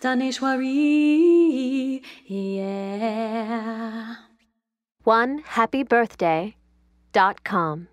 Maheshwari, yeah. One happy birthday dot com.